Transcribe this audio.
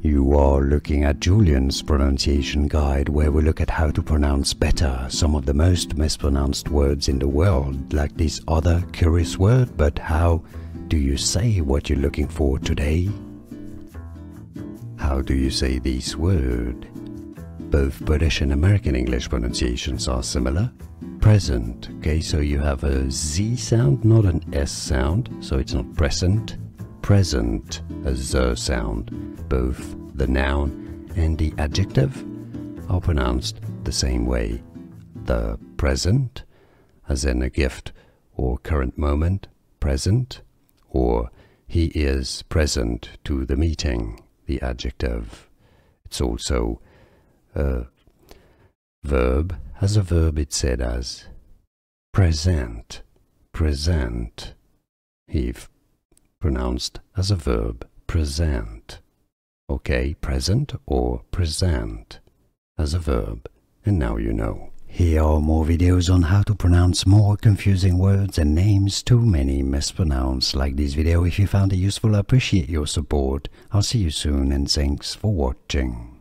You are looking at Julien's pronunciation guide where we look at how to pronounce better some of the most mispronounced words in the world, like this other curious word, but how do you say what you're looking for today? How do you say this word? Both British and American English pronunciations are similar. Present, okay, so you have a Z sound, not an S sound, so it's not present. Present, a Z sound. Both the noun and the adjective are pronounced the same way. The present, as in a gift or current moment, present, or he is present to the meeting, the adjective. It's also a verb. As a verb, it's said as present, present. If pronounced as a verb, present. Okay, present or present as a verb. And now you know. Here are more videos on how to pronounce more confusing words and names too many mispronounced. Like this video if you found it useful, I appreciate your support. I'll see you soon and thanks for watching.